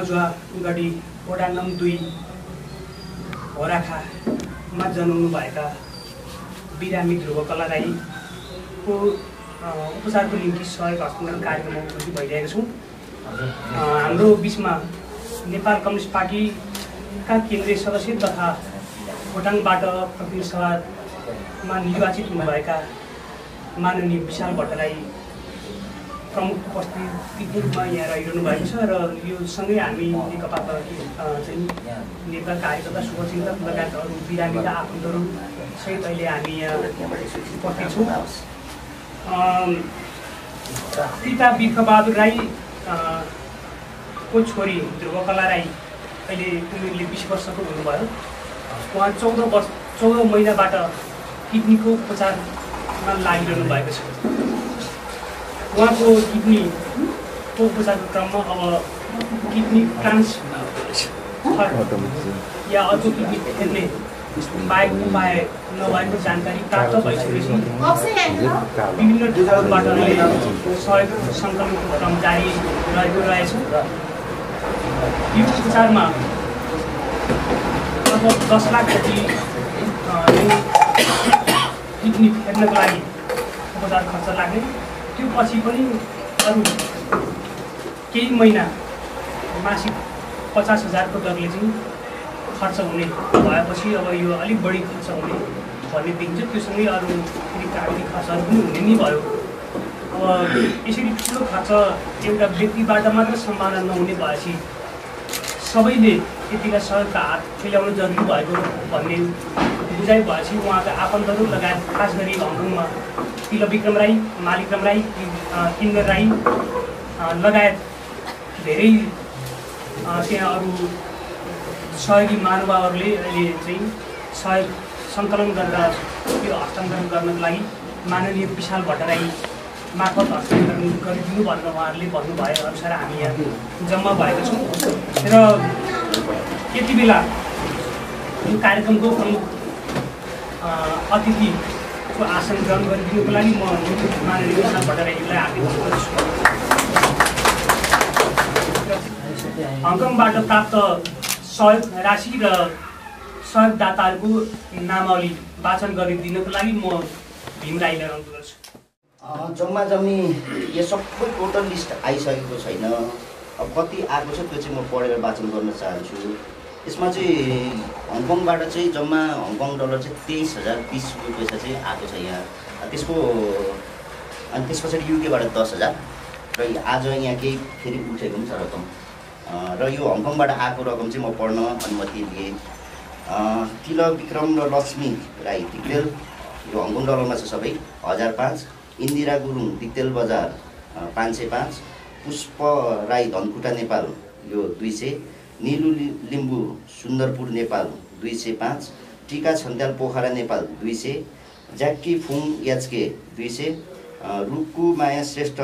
मजुवा गढी वडा नङ दुई होराखामा जन्मनुभएका बिरामी ध्रुवकला राईको अ, उपचारको निम्ति सहयोग हस्तान्तरण कार्यक्रममा उपस्थित भइरहेको छौँ। हाम्रो बिचमा नेपाल कम्युनिस्ट पार्टीका केन्द्रीय सदस्य तथा भोटाङबाट प्रतिनिधि सभामा निर्वाचित हुनुभएका माननीय विशाल भट्टराई प्रमुख उपस्थितिको रूपमा यहाँ रहिरहनु भएको छ र यो सँगै हामी नेकपा चाहिँ नेपाल कार्यकर्ता शुभचिन्तक लगायत अरू बिरामीका आफन्तहरू सहित अहिले हामी यहाँ उपस्थित छौँ। पिता बिर्खबहादुर राई को छोरी ध्रुवकला राई अहिले उमेरले बिस वर्षको हुनुभयो। उहाँ चौध वर्ष चौध महिनाबाट किडनीको उपचारमा लागिरहनु भएको छ। उहाँको किडनीको उपचारको क्रममा अब किडनी ट्रान्स या अर्को किडनी फेर्ने पाएको उपाय नभएको जानकारी प्राप्त भइसकेपछि विभिन्न ठाउँबाट सहयोग सङ्कलनको क्रम जारी रहेको रहेछ यो उपचारमा लगभग दस लाख जति किडनी फेर्नको लागि उपचार खर्च लाग्ने त्यो पछि पनि अरू केही महिना मासिक पचास हजारको दरले चाहिँ खर्च हुने भएपछि अब यो अलिक बढी खर्च हुने भन्ने देखिन्छ। त्योसँगै अरू फेरि प्राविधिक खर्चहरू पनि हुने नै भयो। अब यसरी ठुलो खर्च एउटा व्यक्तिबाट मात्र सम्भावना नहुने भएपछि सबैले यतिका सहयोगका हात फैलाउनु जरुरी भएको भन्ने बुझाइ भएपछि उहाँका आफन्तहरू लगायत खास गरी हङकङमा तिल विक्रम राई मालिक्रम राई किन्नर राई लगायत धेरै त्यहाँ अरू सहयोगी महानुभावहरूले अहिले चाहिँ सहयोग सङ्कलन गरेर यो हस्तान्तरण गर्नको लागि माननीय विशाल भट्टराई मार्फत हस्तान्तरण गरिदिनु भनेर उहाँहरूले भन्नुभए अनुसार हामी यहाँ जम्मा भएका छौँ। र यति बेला यो कार्यक्रमको प्रमुख अतिथिको आसन ग्रहण गरिदिनुको लागि म माननीय विशाल भट्टराईलाई हार्दिक हङकङबाट प्राप्त सहयोग राशि र सहयोगदाताहरूको नामावली वाचन गरिदिनको लागि म भीम राईलाई अनुरोध गर्छु जम्मा जम्मी यो सबै टोटल लिस्ट आइसकेको छैन। अब कति आएको छ त्यो चाहिँ म पढेर वाचन गर्न चाहन्छु। यसमा चाहिँ हङकङबाट चाहिँ जम्मा हङकङ डलर चाहिँ तेइस हजार बिस रुपियाँ पैसा चाहिँ आएको छ यहाँ। त्यसको अनि त्यस पछाडि युकेबाट दस हजार। र आज यहाँ केही फेरि उठेको पनि छ रकम। र यो हङकङबाट आएको रकम चाहिँ म पढ्न अनुमति लिएँ। तिल विक्रम र लक्ष्मी राई दिक्तेल यो हङकङ डलरमा छ सबै। हजार पाँच। इन्दिरा गुरुङ दिक्तेल बजार पाँच सय पाँच। पुष्प राई धनकुटा नेपाल यो दुई सय। निलु लिम्बू सुन्दरपुर नेपाल दुई सय पाँच टिका छन्त्याल पोखरा नेपाल दुई सय ज्याक्की फुङ याचके दुई सय रुक्कु माया श्रेष्ठ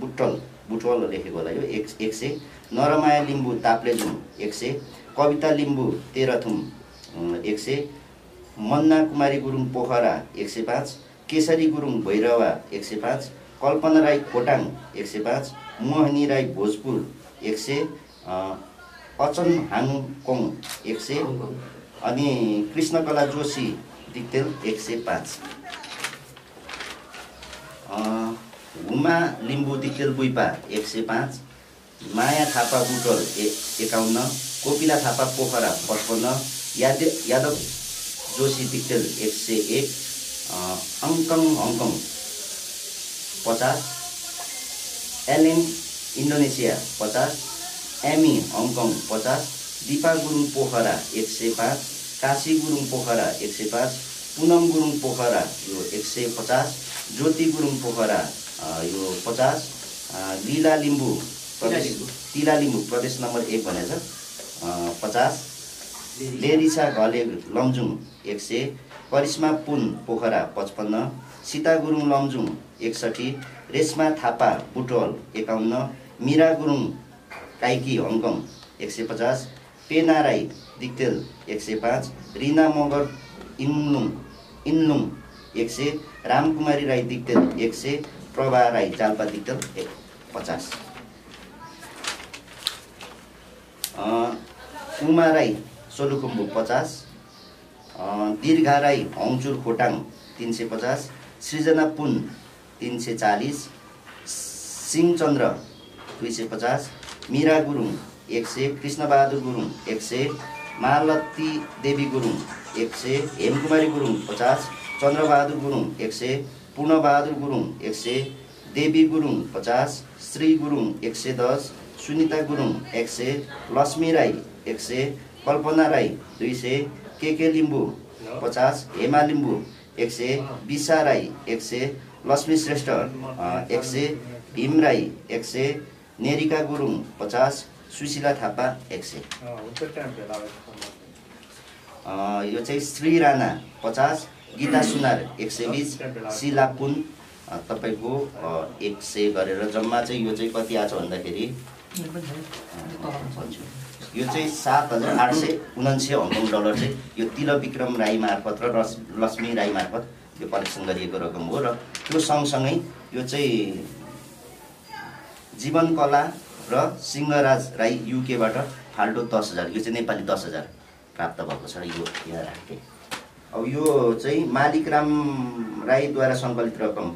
बुटल बुटवल लेखेको होला यो एक एक सय नरमाया लिम्बू ताप्लेजुङ एक सय कविता लिम्बू तेह्रथुम एक सय मन्ना कुमारी गुरुङ पोखरा एक सय पाँच केसरी गुरुङ भैरवा एक सय पाँच कल्पना राई खोटाङ एक सय पाँच मोहनी राई भोजपुर एक सय अचन हाङकोङ एक सय अनि कृष्णकला जोशी दिक्तेल एक सय पाँच। हुमा लिम्बू दिक्तेल बुइपा एक सय पाँच माया थापा बुटोल ए एकाउन्न कोपिला थापा पोखरा पचपन्न यादव यादव जोशी दिक्तेल एक सय एक हङकङ हङकङ पचास एलएन इन्डोनेसिया पचास एमी हङकङ पचास दिपा गुरुङ पोखरा एक सय पाँच काशी गुरुङ पोखरा एक सय पाँच पुनम गुरुङ पोखरा यो एक सय पचास ज्योति गुरुङ पोखरा यो पचास लीला लिम्बू प्रदेश तिला लिम्बू। प्रदेश नम्बर एक भनेको छ। अँ, पचास लेरिसा घले लमजुङ एक सय करिश्मा पुन पोखरा पचपन्न सीता गुरुङ लमजुङ एकसठी रेशमा थापा बुटवल एकाउन्न मिरा गुरुङ काइकी हङकङ एक सय पचास पेना राई दिक्तेल एक सय पाँच रिना मगर इन्लुङ इन्लुङ एक सय रामकुमारी राई दिक्तेल एक सय प्रभा राई जाल्पा दिक्तेल एक पचास। उमा राई सोलुखुम्बु पचास। दीर्घा राई हङचुर खोटाङ तिन सय पचास। सृजना पुन तिन सय चालिस। सिंहचन्द्र दुई सय पचास। मिरा गुरुङ एक सय कृष्णबहादुर गुरुङ एक सय मालती देवी गुरुङ एक सय हेमकुमारी गुरुङ पचास चन्द्रबहादुर गुरुङ एक सय पूर्णबहादुर गुरुङ एक सय देवी गुरुङ पचास श्री गुरुङ एक सय दस सुनिता गुरुङ एक सय लक्ष्मी राई एक सय कल्पना राई दुई सय के के लिम्बू पचास हेमा लिम्बू एक सय विशा राई एक सय लक्ष्मी श्रेष्ठ एक सय भीम राई एक सय नेरिका गुरुङ पचास सुशीला थापा एक सय। यो चाहिँ श्री राणा पचास गीता सुनार एक सय बिस शिला अँ, तपाईँको एक सय गरेर जम्मा चाहिँ यो चाहिँ कति आएको छ भन्दाखेरि भन्छु। यो चाहिँ सात हजार आठ सय उनान्सय हङकङ डलर चाहिँ यो तिल विक्रम राई मार्फत र लक्ष्मी राई मार्फत यो कलेक्सन गरिएको रकम हो र त्यो सँगसँगै यो चाहिँ जीवन कला र सिंहराज राई युकेबाट फाल्टो दस हजार यो चाहिँ नेपाली दस हजार प्राप्त भएको छ यो यहाँ राखेँ अब यो चाहिँ मालिक राम राईद्वारा सङ्कलित रकम।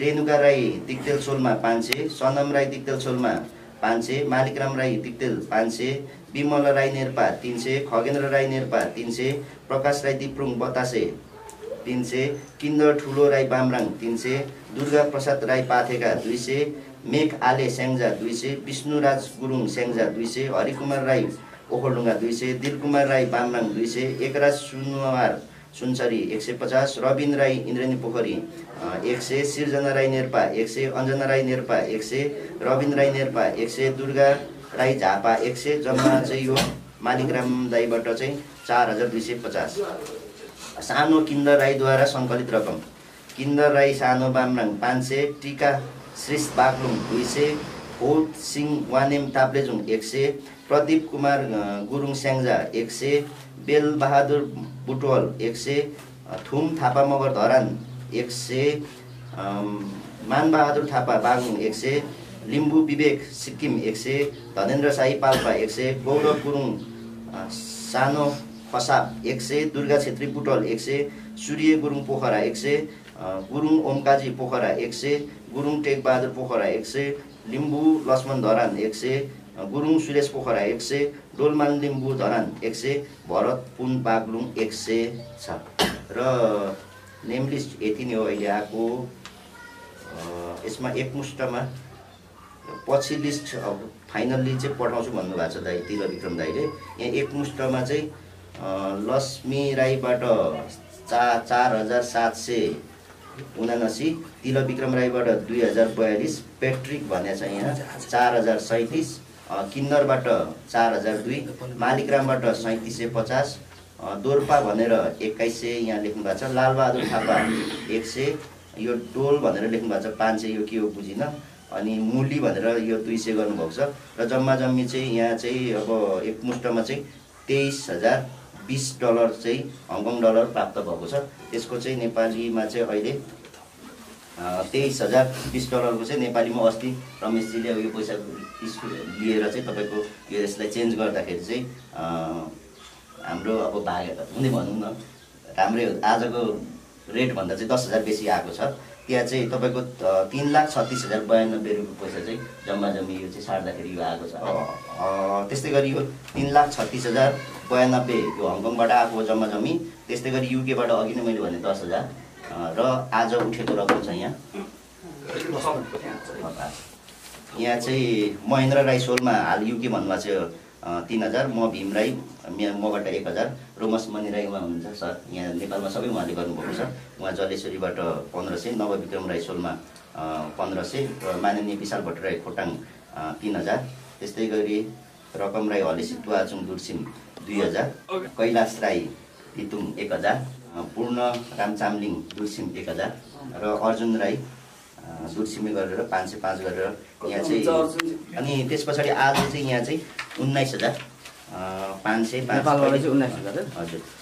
रेणुका राई दिक्तेल सोलमा पाँच सय सनम राई दिक्तेल सोलमा पाँच सय मालिकराम राई दिक्तेल पाँच सय विमल राई नेर्पा तिन सय खगेन्द्र राई नेर्पा तिन सय प्रकाश राई दिप्रुङ बतासे तिन सय किन्द ठुलो राई बामराङ तिन सय दुर्गा प्रसाद राई पाथेका दुई सय मेघ आले स्याङ्जा दुई सय विष्णुराज गुरुङ स्याङ्जा दुई सय हरिकुमार राई ओखलडुङ्गा दुई सय दिलकुमार राई बामराङ दुई सय एकराज सुनवार सुनसरी एक सय पचास रविन राई इन्द्रेणी पोखरी एक सय सिर्जना राई नेर्पा एक सय अञ्जना राई नेर्पा एक सय रविन राई नेर्पा एक सय दुर्गा राई झापा एक सय जम्मा चाहिँ यो मालिकराम दाईबाट चाहिँ चार हजार दुई सय पचास। सानो किन्द राईद्वारा सङ्कलित रकम। किन्द राई सानो बामराङ पाँच सय टिका श्रेष बागलुङ दुई सय हो सिंह वानेम ताप्लेजुङ एक सय प्रदीप कुमार गुरुङ स्याङ्जा एक सय बेलबहादुर बुटवल एक सय थुम थापा मगर धरान एक सय मानबहादुर थापा बागलुङ एक सय लिम्बू विवेक सिक्किम एक सय धनेन्द्र साई पाल्पा एक सय गौरव गुरुङ सानो फसाप एक सय दुर्गा छेत्री बुटल एक सय सूर्य गुरुङ पोखरा एक सय गुरुङ ओमकाजी पोखरा एक सय गुरुङ टेकबहादुर पोखरा एक सय लिम्बू लक्ष्मण धरान एक सय गुरुङ सुरेश पोखरा एक सय डोलमान लिम्बू धरान एक सय भरत पुन बागलुङ एक सय छ। र नेम लिस्ट यति नै हो अहिले आएको। यसमा एकमुष्टमा पछि लिस्ट अब फाइनल्ली चाहिँ पठाउँछु भन्नुभएको छ दाइ तिल विक्रम दाईले। यहाँ एकमुष्टमा चाहिँ लक्ष्मी राईबाट चा चार हजार सात सय उनासी तिल विक्रम राईबाट दुई हजार बयालिस पेट्रिक भनेको छ यहाँ चार हजार सैँतिस किन्नरबाट चार हजार दुई मालिकरामबाट सैँतिस सय पचास दोर्पा भनेर एक्काइस सय यहाँ लेख्नु भएको छ लालबहादुर थापा एक सय यो डोल भनेर लेख्नु भएको छ पाँच सय यो के हो बुझिनँ अनि मुली भनेर यो दुई सय गर्नुभएको छ र जम्मा जम्मी चाहिँ यहाँ चाहिँ अब एकमुष्टमा चाहिँ तेइस हजार बिस डलर चाहिँ हङकङ डलर प्राप्त भएको छ। त्यसको चाहिँ नेपालीमा चाहिँ अहिले तेइस हजार बिस डलरको चाहिँ नेपालीमा अस्ति रमेशजीले यो पैसा लिएर चाहिँ तपाईँको यो यसलाई चेन्ज गर्दाखेरि चाहिँ हाम्रो अब भाग हुने भनौँ न। राम्रै आजको रेटभन्दा चाहिँ दस हजार बेसी आएको छ। त्यहाँ चाहिँ तपाईँको तिन लाख छत्तिस हजार बयानब्बे रुपियाँ पैसा चाहिँ जम्मा जम्मी यो चाहिँ सार्दाखेरि यो आएको छ। त्यस्तै गरी यो तिन लाख छत्तिस हजार बयानब्बे यो हङकङबाट आएको जम्मा जम्मी त्यस्तै गरी युकेबाट अघि नै मैले भने दस हजार। र आज उठेको रकम छ यहाँ। यहाँ चाहिँ महेन्द्र राई सोलमा हाल युके छ अ, तिन हजार म भीम राई मबाट एक हजार। रोमस मणि राई उहाँ हुनुहुन्छ सर। यहाँ नेपालमा सबै उहाँले गर्नुभएको छ। उहाँ जलेश्वरीबाट पन्ध्र सय नवविक्रम राई सोलमा पन्ध्र सय र माननीय विशाल भट्टराई खोटाङ तिन हजार। त्यस्तै गरी रकम राई हलेसी तुवाचुङ दुर्सिम। दुई हजार। कैलाश राई तितुङ एक हजार। पूर्ण राम चामलिङ दुर्सिम एक हजार। र अर्जुन राई दुर्सिमे गरेर पाँच सय पाँच गरेर यहाँ चाहिँ अनि त्यस पछाडि आज चाहिँ यहाँ चाहिँ उन्नाइस हजार। पाँच सय पाँच उन्नाइस हजार।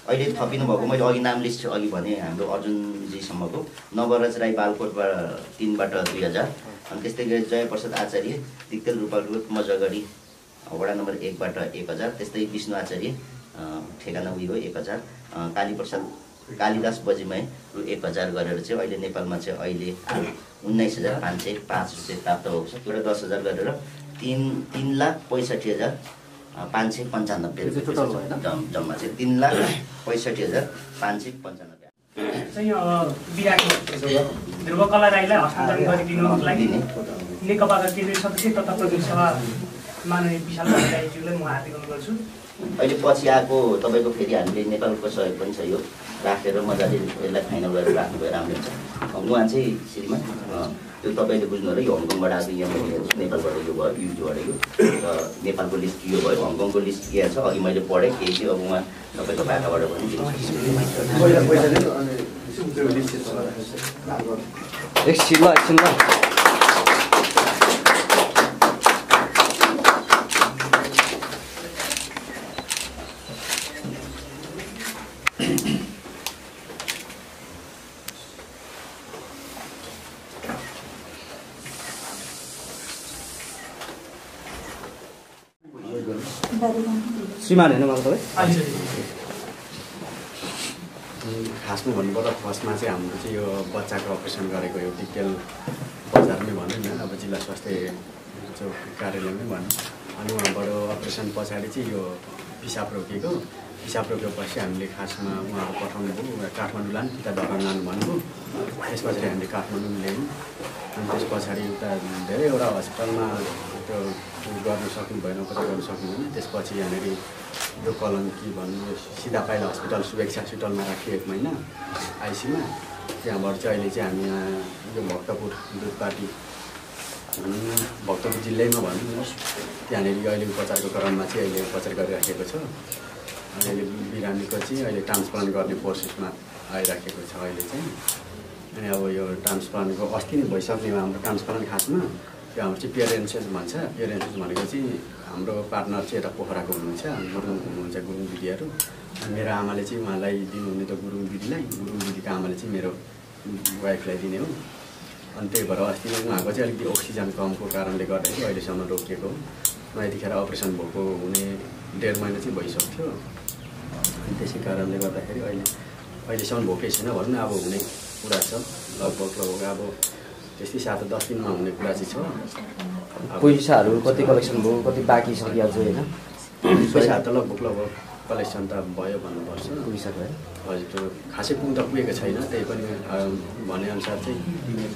अहिले थपिनु भएको मैले अघि नाम लिस्ट अघि भने हाम्रो अर्जुनजीसम्मको। नवराज राई बालकोटबाट तिनबाट दुई हजार। अनि त्यस्तै गरी जयप्रसाद आचार्य दिक्तेल रूपालकोट मजगढी। वडा नम्बर एकबाट एक हजार त्यस्तै विष्णु आचार्य ठेगाना उयो हो एक हजार कालीप्रसाद कालिदास बजीमै रु एक हजार गरेर चाहिँ अहिले नेपालमा चाहिँ अहिले हाल उन्नाइस हजार पाँच सय पाँच रुपियाँ प्राप्त भएको छ। एउटा दस हजार गरेर तिन तिन लाख पैँसठी हजार पाँच सय पन्चानब्बे जम्मा चाहिँ तिन लाख पैँसठी हजार पाँच सय पन्चानब्बे। ध्रुवकला राईलाई हस्तान्तरण गरिदिनुको लागि। नेकपाका केन्द्रीय सदस्य तथा प्रतिनिधि सभा माननीय विशाल राईज्यूलाई म हार्दिक अनुरोध गर्छु। अहिले पछि आएको तपाईँको फेरि हामीले नेपालको सहयोग पनि छ यो। राखेर मजाले यसलाई फाइनल गरेर राख्नुभयो राम्रो हुन्छ। उहाँ चाहिँ श्रीमान त्यो तपाईँले बुझ्नु होला यो हङकङबाट आएको यहाँ मैले नेपालबाट यो भयो युजबाट यो। र नेपालको लिस्ट यो भयो हङकङको लिस्ट के छ। अघि मैले पढेँ केही थियो अब उहाँ तपाईँको भाकाबाट पनि दिनु सक्छु। पहिला पैसा दिनु अनि त्यो लिस्ट एकछिन ल एकछिन ल श्रीमान होइन मलाई तपाईँ? खासमा भन्नुपर्दा फर्स्टमा चाहिँ हाम्रो चाहिँ यो बच्चाको अपरेसन गरेको यो डिटेल बजारमै भनौँ न अब जिल्ला स्वास्थ्य कार्यालयमै भनौँ। अनि उहाँबाट अपरेसन पछाडि चाहिँ यो पिसाब रोकिएको पिसाब रोकेपछि हामीले खासमा उहाँहरू पठाउनु भयो काठमाडौँ लानु कि त धरान लानु भन्नुभयो। त्यस पछाडि हामीले काठमाडौँ ल्यायौँ। अनि त्यस पछाडि उता धेरैवटा हस्पिटलमा त्यो गर्नु सक्नु भएन उपचार गर्नु सक्नु भएन। त्यसपछि यहाँनिर यो कलङ्की भन्नु सिधा पाइला हस्पिटल सुवेक्षा हस्पिटलमा राखियो एक महिना आइसीमा। त्यहाँबाट चाहिँ अहिले चाहिँ हामी यहाँ यो भक्तपुर दुधपाटी भनौँ भक्तपुर जिल्लैमा भनौँ न त्यहाँनिर अहिले उपचारको क्रममा चाहिँ अहिले उपचार गरिराखेको छ। अनि अहिले बिरामीको चाहिँ अहिले ट्रान्सप्लान्ट गर्ने प्रोसेसमा आइराखेको छ अहिले चाहिँ। अनि अब यो ट्रान्सप्लान्टको अस्ति नै भइसक्ने हाम्रो ट्रान्सप्लान्ट खासमा त्यो हाम्रो चाहिँ पेरेन्सेस भन्छ। पेरेन्सेस भनेको चाहिँ हाम्रो पार्टनर चाहिँ यता पोखराको हुनुहुन्छ। गुरुङ हुनुहुन्छ गुरुङ दिदीहरू। मेरो आमाले चाहिँ उहाँलाई दिनुहुने त गुरुङ दिदीलाई। गुरुङ दिदीको आमाले चाहिँ मेरो वाइफलाई दिने हो। अनि त्यही भएर अस्ति उहाँको चाहिँ अलिकति अक्सिजन कमको कारणले गर्दाखेरि अहिलेसम्म रोकिएको हो। यतिखेर अपरेसन भएको हुने डेढ महिना चाहिँ भइसक्थ्यो। अनि त्यसै कारणले गर्दाखेरि अहिले अहिलेसम्म भोकै छैन। भनौँ न अब हुने कुरा छ। लगभग लगभग अब त्यस्तै सात दस दिनमा हुने कुरा चाहिँ छ। पैसाहरू कति कलेक्सन भयो कति बाँकी छ कि अझै होइन पैसा त लगभग लगभग कलेक्सन त भयो भन्नुपर्छ। पुगिसक्यो है। हजुर त्यो खासै पुग्न त पुगेको छैन त्यही पनि भनेअनुसार चाहिँ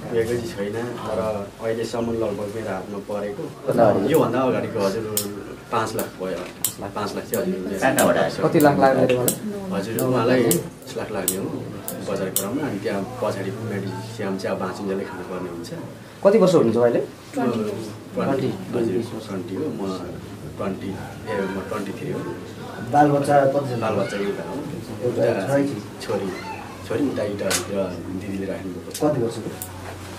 पुगेको चाहिँ छैन। तर अहिलेसम्म लगभग मेरो हातमा परेको? योभन्दा अगाडिको हजुर पाँच लाख भयो। पाँच लाख आयो? कति लाख लाग्यो हजुर उहाँलाई दस लाख लाग्ने हो। बजार क्रममा अनि त्यहाँ पछाडि मेडिसियम चाहिँ अब बाँचिन्जेलै खानुपर्ने हुन्छ। कति वर्ष हुनुहुन्छ अहिले ट्वेन्टी। हजुर ट्वेन्टी हो। म ट्वेन्टी ए म ट्वेन्टी थ्री हो। बाल बच्चा कतिजना बाल बच्चा एउटा हो। एउटा छोरी? छोरी। उता एउटा दिदीले राख्नुभएको कति वर्षको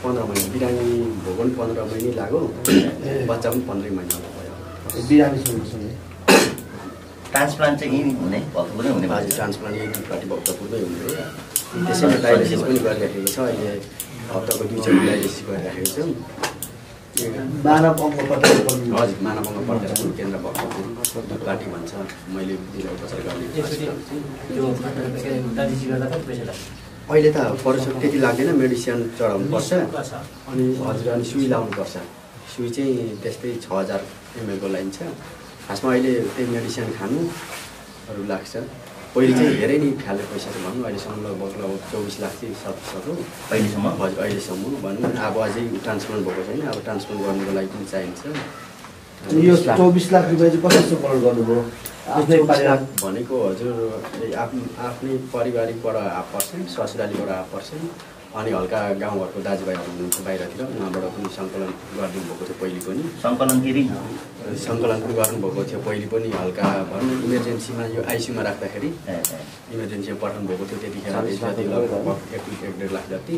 पन्ध्र महिना। बिरामी भएको पनि पन्ध्र महिनै लाग्यो। बच्चा पनि पन्ध्रै महिना बिरामी ट्रान्सप्लान्ट चाहिँ यहीँ हुने भक्तपुरै हुने बाजे। बाजे ट्रान्सप्लान्ट यही दुधपाटी भक्तपुरमै हुने हो। त्यसैमा डायलिसिस पनि गरिराखेको छ। अहिले हप्ताको दुईचोटि डायलिसिस गरिराखेको छौँ। मानव अङ्ग पठाउनु हजुर मानव अङ्ग पर्यटन केन्द्र भक्तपुर दुधपाटी भन्छ। मैले दिने उपचार गर्ने अहिले त पर्छ त्यति लाग्दैन मेडिसिन चढाउनु पर्छ। अनि हजुर अनि सुई लाउनुपर्छ। सुई चाहिँ त्यस्तै छ हजार एमएलको लाइन्छ खासमा अहिले त्यही मेडिसिन खानुहरू लाग्छ। पहिले चाहिँ धेरै नै फ्याले पैसा चाहिँ भनौँ अहिलेसम्म लगभग लगभग चौबिस लाख चाहिँ सकिसक्यो अहिलेसम्म? हजुर अहिलेसम्म भनौँ न अब अझै ट्रान्सप्लान्ट भएको छैन। अब ट्रान्सप्लान्ट गर्नुको लागि पनि चाहिन्छ। यो चौबिस लाख रुपियाँ चाहिँ कसरी सङ्कलन गर्नुभयो? आफ्नै चौबिस लाख पारिवारिक भनेको हजुर आफ्नो आफ्नै पारिवारिकबाट हाफ पर्सेन्ट ससुरालीबाट हाफ पर्सेन्ट। अनि हल्का गाउँघरको दाजुभाइहरू हुनुहुन्छ बाहिरतिर उहाँबाट पनि सङ्कलन गरिदिनु भएको थियो पहिले पनि। सङ्कलन फेरि? सङ्कलन पनि गर्नुभएको थियो पहिले पनि हल्का भनौँ इमर्जेन्सीमा यो आइसियुमा राख्दाखेरि। इमर्जेन्सीमा पठाउनु भएको थियो त्यतिखेर। जति लगभग एक एक डेढ लाख जति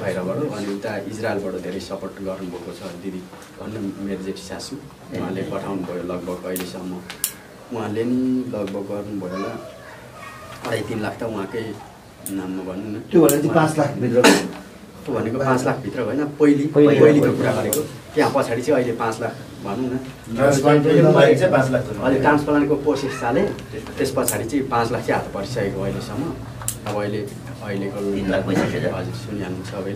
बाहिरबाट अनि उता इजरायलबाट धेरै सपोर्ट गर्नुभएको छ। दिदी भनौँ न मेरो जेठी सासू उहाँले पठाउनु भयो लगभग अहिलेसम्म। उहाँले नि लगभग गर्नुभयो होला अढाई तिन लाख त उहाँकै नाममा भनौँ न। त्यो भने चाहिँ पाँच लाखभित्र त्यो भनेको पाँच लाखभित्र होइन पहिली पहिली। पहिलीको कुरा गरेको। त्यहाँ पछाडि चाहिँ अहिले पाँच लाख भनौँ न। अहिले ट्रान्सप्लान्टको प्रोसेस चाले। त्यस पछाडि चाहिँ पाँच लाख चाहिँ हात परिसकेको अहिलेसम्म। अब अहिले अहिलेको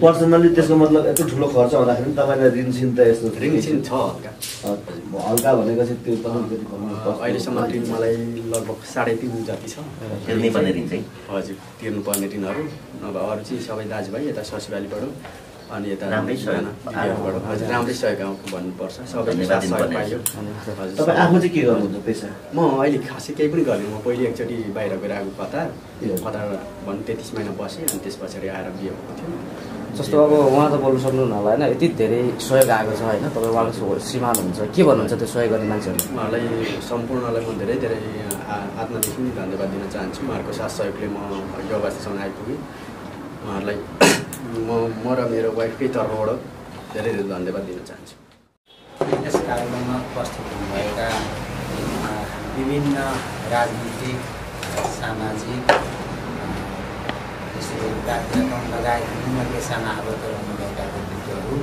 पर्सनल्ली त्यसको मतलब यति ठुलो खर्च हुँदाखेरि पनि तपाईँलाई ऋण सिन त यस्तो ऋण चाहिँ छ हल्का। अँ, हल्का भनेको चाहिँ त्यो? अहिलेसम्म ऋण मलाई लगभग साढे तिन जति छ। तिर्नै पर्ने ऋण चाहिँ? हजुर तिर्नुपर्ने ऋणहरू। नभए अरू चाहिँ सबै दाजुभाइ यता ससुरालीबाट। अनि यता राम्रै सहयोग। राम्रै सहयोग गाउँको भन्नुपर्छ सबैले साथ सहयोग पाइयो तपाईँ आफू चाहिँ के गर्नुहुन्छ पेसा? म अहिले खासै केही पनि गरेँ म पहिले एकचोटि बाहिर गएर आएको कतार कतार भनौँ तेत्तिस महिना बसेँ अनि त्यस पछाडि आएर बिहे भएको थियो। जस्तो अब उहाँ त बोल्नु सक्नुहुन्न होला होइन? यति धेरै सहयोग आएको छ होइन? तपाईँ उहाँको श्रीमान हुनुहुन्छ। के भन्नुहुन्छ त्यो सहयोग गर्ने मान्छेहरू उहाँलाई सम्पूर्णलाई म धेरै धेरै आत्मादेखि धन्यवाद दिन चाहन्छु। उहाँहरूको साथ सहयोगले म यो अवस्थासम्म आइपुगेँ। उहाँहरूलाई म म र मेरो वाइफकै तर्फबाट धेरै धेरै धन्यवाद दिन चाहन्छु। यस कार्यक्रममा उपस्थित हुनुभएका विभिन्न राजनीतिक सामाजिक गरी कार्यक्रम लगायत विभिन्न पेसामा आबद्ध रहनुभएका व्यक्तित्वहरू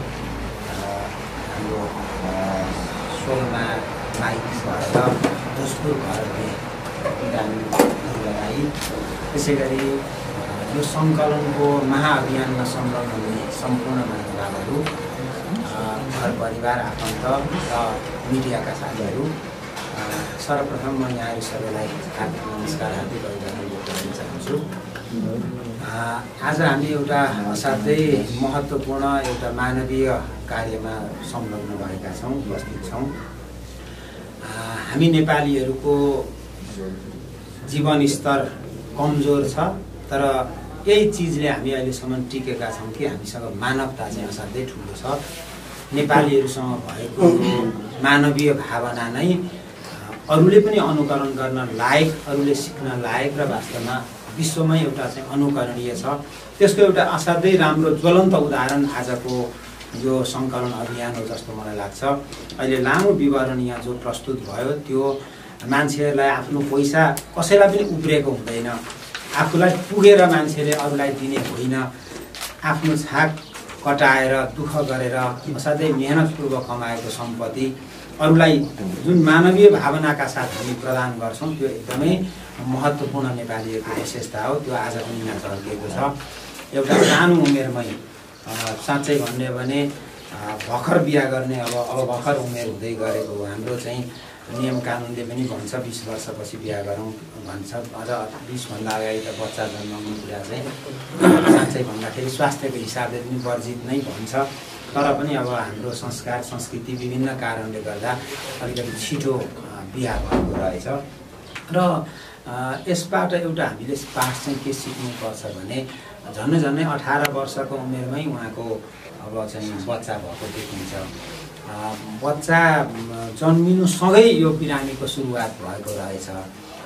हाम्रो सोलमा माइक भएर भोजपुर घरले बिरामी लगाई। त्यसै गरी यो सङ्कलनको महाअभियानमा संलग्न हुने सम्पूर्ण महानुभावहरू घर परिवार आफन्त र मिडियाका साथीहरू सर्वप्रथम म यहाँहरू सबैलाई हार्दिक नमस्कार हार्दिक व्यक्त गर्न चाहन्छु। आज हामी एउटा असाध्यै महत्त्वपूर्ण एउटा मानवीय कार्यमा संलग्न भएका छौँ उपस्थित छौँ। हामी नेपालीहरूको जीवन स्तर कमजोर छ। तर यही चिजले हामी अहिलेसम्म टिकेका छौँ कि हामीसँग मानवता चाहिँ असाध्यै ठुलो छ। नेपालीहरूसँग भएको मानवीय भावना नै अरूले पनि अनुकरण गर्न लायक अरूले सिक्न लायक र वास्तवमा विश्वमै एउटा चाहिँ अनुकरणीय छ। त्यसको एउटा असाध्यै राम्रो ज्वलन्त उदाहरण आजको यो सङ्कलन अभियान हो जस्तो मलाई लाग्छ। अहिले लामो विवरण यहाँ जो प्रस्तुत भयो त्यो मान्छेहरूलाई आफ्नो पैसा कसैलाई पनि उब्रिएको हुँदैन। आफूलाई पुगेर मान्छेले अरूलाई दिने होइन। आफ्नो छाक कटाएर दुःख गरेर असाध्यै मेहनतपूर्वक कमाएको सम्पत्ति अरूलाई जुन मानवीय भावनाका साथ हामी प्रदान गर्छौँ त्यो एकदमै महत्त्वपूर्ण नेपालीहरूको विशेषता हो। त्यो आज पनि झल्किएको छ। एउटा सानो उमेरमै साँच्चै भन्ने भने भर्खर बिहा गर्ने अब अब भर्खर उमेर हुँदै गरेको हाम्रो चाहिँ नियम कानुनले पनि भन्छ बिस वर्षपछि बिहा गरौँ भन्छ। अझ बिसभन्दा अगाडि त बच्चा जन्माउने कुरा चाहिँ साँच्चै भन्दाखेरि स्वास्थ्यको हिसाबले पनि वर्जित नै भन्छ। तर पनि अब हाम्रो संस्कार संस्कृति विभिन्न कारणले गर्दा अलिकति छिटो बिहा भएको रहेछ। र यसबाट एउटा हामीले पाठ चाहिँ के सिक्नुपर्छ भने झन्डै झन्डै अठार वर्षको उमेरमै उहाँको अब चाहिँ बच्चा भएको देखिन्छ बच्चा जन्मिनुसँगै यो बिरामीको सुरुवात भएको रहेछ।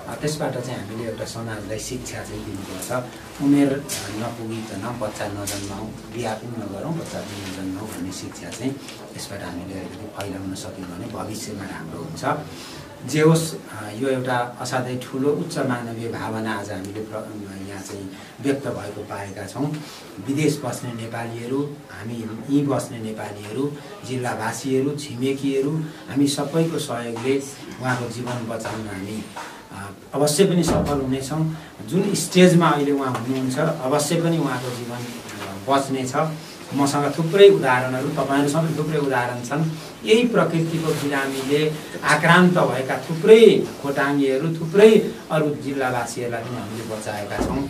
त्यसबाट चाहिँ हामीले एउटा समाजलाई शिक्षा चाहिँ दिनुपर्छ। उमेर नपुगिकन बच्चा नजन्माउँ बिहा पनि नगरौँ बच्चा पनि नजन्माउँ भन्ने शिक्षा चाहिँ यसबाट हामीले अलिकति फैलाउन सक्यौँ भने भविष्यमा राम्रो हुन्छ। जे होस् यो एउटा असाध्यै ठुलो उच्च मानवीय भावना आज हामीले यहाँ चाहिँ व्यक्त भएको पाएका छौँ। विदेश बस्ने नेपालीहरू हामी यहीँ बस्ने नेपालीहरू जिल्लावासीहरू छिमेकीहरू हामी सबैको सहयोगले उहाँको जीवन बचाउन हामी अवश्य पनि सफल हुनेछौँ। जुन स्टेजमा अहिले उहाँ हुनुहुन्छ अवश्य पनि उहाँको जीवन बच्नेछ। मसँग थुप्रै उदाहरणहरू तपाईँहरूसँग थुप्रै उदाहरण छन्। यही प्रकृतिको बिरामीले आक्रान्त भएका थुप्रै खोटाङ्गीहरू थुप्रै अरू जिल्लावासीहरूलाई पनि हामीले बचाएका छौँ।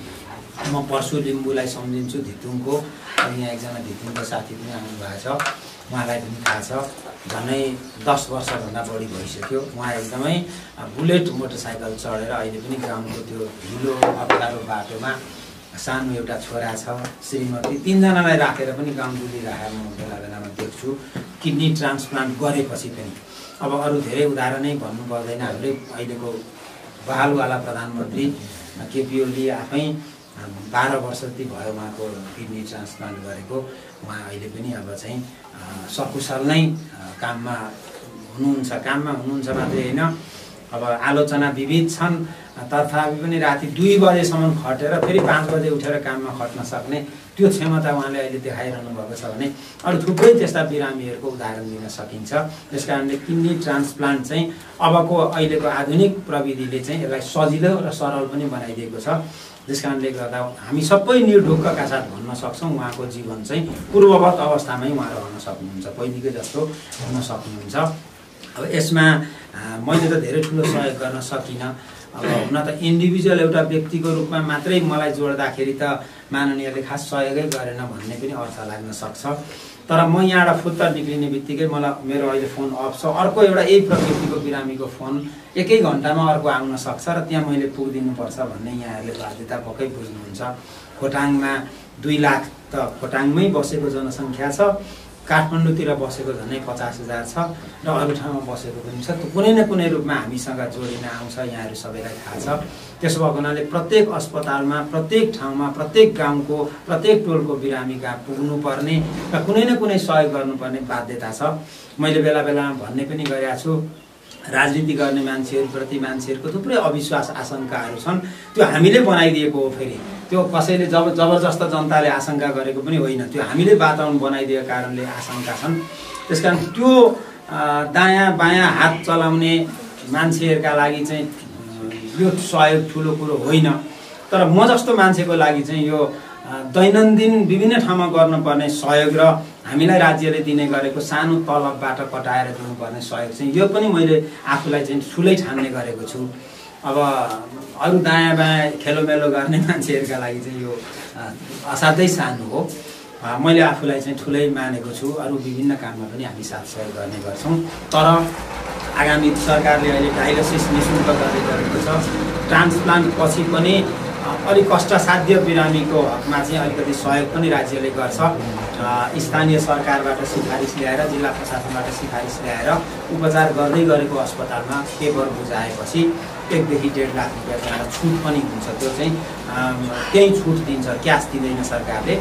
म परशु लिम्बूलाई सम्झिन्छु धितुङको। अनि यहाँ एकजना धितुङको साथी पनि आउनुभएको छ। उहाँलाई पनि थाहा छ। झन्डै दस वर्षभन्दा बढी भइसक्यो। उहाँ एकदमै बुलेट मोटरसाइकल चढेर अहिले पनि ग्राउन्डको त्यो हिलो अप्ठ्यारो बाटोमा सानो एउटा छोरा छ श्रीमती। तिनजनालाई राखेर पनि गाउँ डुलिरहेर म बेला बेलामा देख्छु। किडनी ट्रान्सप्लान्ट गरेपछि पनि। अब अरू धेरै उदाहरणै भन्नु पर्दैन। हाम्रै अहिलेको बहालवाला प्रधानमन्त्री केपी ओली आफै बाह्र वर्ष जति भयो उहाँको किडनी ट्रान्सप्लान्ट गरेको। उहाँ अहिले पनि अब चाहिँ सकुशल नै काममा हुनुहुन्छ। काममा हुनुहुन्छ मात्रै होइन। अब आलोचना विविध छन्। तथापि पनि राति दुई बजेसम्म खटेर फेरि पाँच बजे उठेर काममा खट्न सक्ने त्यो क्षमता उहाँले अहिले देखाइरहनु भएको छ भने अरू थुप्रै त्यस्ता बिरामीहरूको उदाहरण दिन सकिन्छ। त्यस कारणले किडनी ट्रान्सप्लान्ट चाहिँ अबको अहिलेको आधुनिक प्रविधिले चाहिँ यसलाई सजिलो र सरल पनि बनाइदिएको छ। त्यस कारणले गर्दा हामी सबै निर्ढुक्कका साथ भन्न सक्छौँ। उहाँको जीवन चाहिँ पूर्ववत अवस्थामै उहाँ रहन सक्नुहुन्छ। पहिलेकै जस्तो हुन सक्नुहुन्छ। अब यसमा मैले त धेरै ठुलो सहयोग गर्न सकिनँ। अब हुन त इन्डिभिजुअल एउटा व्यक्तिको रूपमा मात्रै मलाई जोड्दाखेरि त माननीयले खास सहयोगै गरेन भन्ने पनि अर्थ लाग्न सक्छ। तर म यहाँबाट फुत्त निक्लिने बित्तिकै मलाई मेरो अहिले फोन अफ छ। अर्को एउटा यही प्रकृतिको बिरामीको फोन एकै घन्टामा अर्को आउन सक्छ र त्यहाँ मैले पुगिदिनुपर्छ भन्ने यहाँहरूले बाध्यता पक्कै बुझ्नुहुन्छ। खोटाङमा दुई लाख त खोटाङमै बसेको जनसङ्ख्या छ। काठमाडौँतिर बसेको झन्डै पचास हजार छ र अरू ठाउँमा बसेको पनि छ। कुनै न कुनै रूपमा हामीसँग जोडिन आउँछ यहाँहरू सबैलाई थाहा छ। त्यसो भएको हुनाले प्रत्येक अस्पतालमा प्रत्येक ठाउँमा प्रत्येक गाउँको प्रत्येक टोलको बिरामी कहाँ पुग्नुपर्ने र कुनै न कुनै सहयोग गर्नुपर्ने बाध्यता छ। मैले बेला बेलामा भन्ने पनि गरेका छु राजनीति गर्ने मान्छेहरूप्रति मान्छेहरूको थुप्रै अविश्वास आशङ्काहरू छन्। त्यो हामीले बनाइदिएको हो फेरि। त्यो कसैले जब जबरजस्त जनताले आशङ्का गरेको पनि होइन। त्यो हामीले वातावरण बनाइदिएको कारणले आशङ्का छन्। त्यस कारण त्यो दायाँ बायाँ हात चलाउने मान्छेहरूका लागि चाहिँ यो सहयोग ठुलो कुरो होइन। तर म जस्तो मान्छेको लागि चाहिँ यो दैनन्दिन विभिन्न ठाउँमा गर्नुपर्ने सहयोग र हामीलाई राज्यले दिने गरेको सानो तलबबाट कटाएर दिनुपर्ने सहयोग चाहिँ यो पनि मैले आफूलाई चाहिँ ठुलै ठान्ने गरेको छु। अब अरू दायाँ बायाँ खेलोमेलो गर्ने मान्छेहरूका लागि चाहिँ यो असाध्यै सानो हो। मैले आफूलाई चाहिँ ठुलै मानेको छु। अरू विभिन्न काममा पनि हामी साथ सहयोग गर्ने गर्छौँ। तर आगामी सरकारले अहिले डायलिसिस निशुल्क गर्दै गरेको छ। ट्रान्सप्लान्ट पछि पनि अलिक कष्टसाध्य बिरामीको हकमा चाहिँ अलिकति सहयोग पनि राज्यले गर्छ। स्थानीय सरकारबाट सिफारिस ल्याएर जिल्ला प्रशासनबाट सिफारिस ल्याएर उपचार गर्दै गरेको अस्पतालमा पेपर बुझाएपछि एकदेखि डेढ लाख रुपियाँको एउटा छुट पनि हुन्छ। त्यो चाहिँ केही छुट दिन्छ क्यास दिँदैन सरकारले।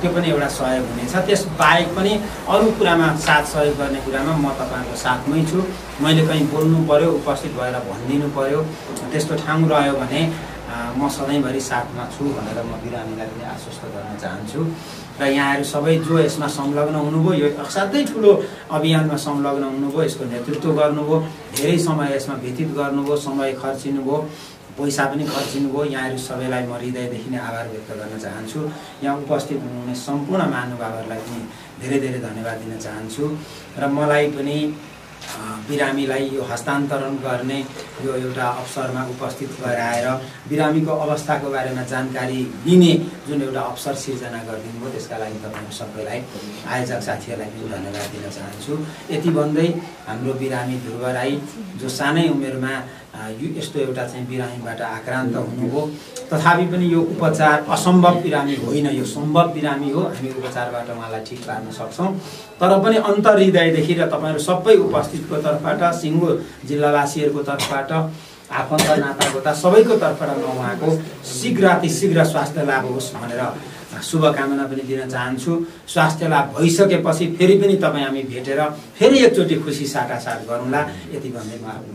त्यो पनि एउटा सहयोग हुनेछ। त्यस बाहेक पनि अरू कुरामा साथ सहयोग गर्ने कुरामा म तपाईँको साथमै छु। मैले कहीँ बोल्नु पर्यो उपस्थित भएर भनिदिनु पर्यो। त्यस्तो ठाउँ रह्यो भने म सधैँभरि साथमा छु भनेर म बिरामीलाई पनि आश्वस्त गर्न चाहन्छु। र यहाँहरू सबै जो यसमा संलग्न हुनुभयो यो असाध्यै ठुलो अभियानमा संलग्न हुनुभयो यसको नेतृत्व गर्नुभयो धेरै समय यसमा व्यतीत गर्नुभयो समय खर्चिनुभयो पैसा पनि खर्चिनुभयो। यहाँहरू सबैलाई म हृदयदेखि नै आभार व्यक्त गर्न चाहन्छु। यहाँ उपस्थित हुनुहुने सम्पूर्ण महानुभावहरूलाई पनि धेरै धेरै धन्यवाद दिन चाहन्छु। र मलाई पनि बिरामीलाई यो हस्तान्तरण गर्ने यो एउटा अवसरमा उपस्थित गराएर बिरामीको अवस्थाको बारेमा जानकारी दिने जुन एउटा अवसर सिर्जना गरिदिनु भयो त्यसका लागि तपाईँहरू सबैलाई आयोजक साथीहरूलाई पनि धन्यवाद दिन चाहन्छु। यति भन्दै हाम्रो बिरामी ध्रुव राई जो सानै उमेरमा यो यस्तो एउटा चाहिँ बिरामीबाट आक्रान्त हुनुभयो। तथापि पनि यो उपचार असम्भव बिरामी होइन यो सम्भव बिरामी हो। हामी उपचारबाट उहाँलाई ठिक पार्न सक्छौँ। तर पनि अन्तर हृदयदेखि र तपाईँहरू सबै उपस्थितको तर्फबाट सिङ्गो जिल्लावासीहरूको तर्फबाट आफन्त नातागोता सबैको तर्फबाट म उहाँको शीघ्र अति शीघ्र स्वास्थ्य लाभ होस् भनेर शुभकामना पनि दिन चाहन्छु। स्वास्थ्य लाभ भइसकेपछि फेरि पनि तपाईँ हामी भेटेर फेरि एकचोटि खुसी साटासाट गरौँला। यति भन्दै म आफ्नो